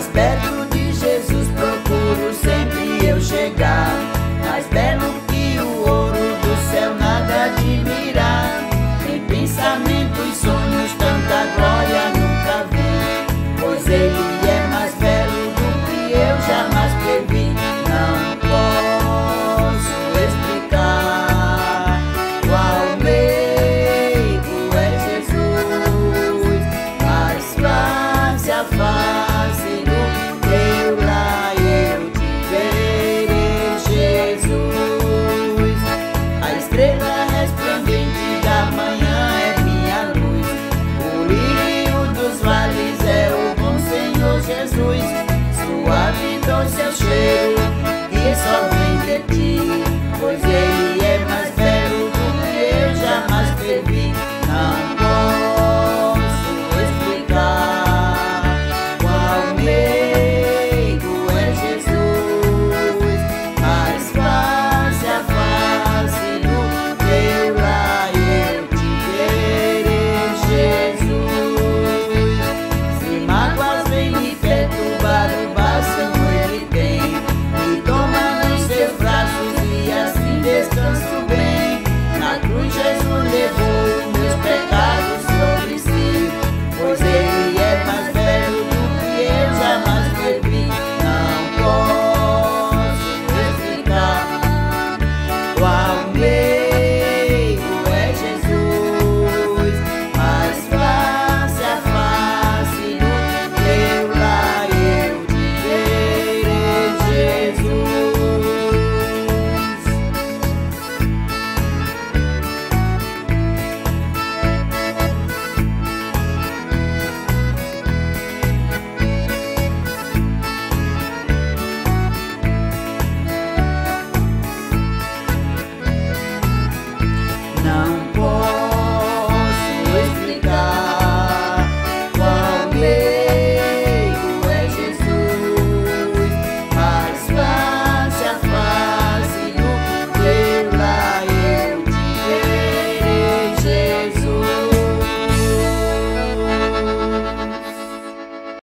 Mais perto de Jesus procuro sempre eu chegar. Mais belo que o ouro do céu, nada admirar. Tem pensamento. os seus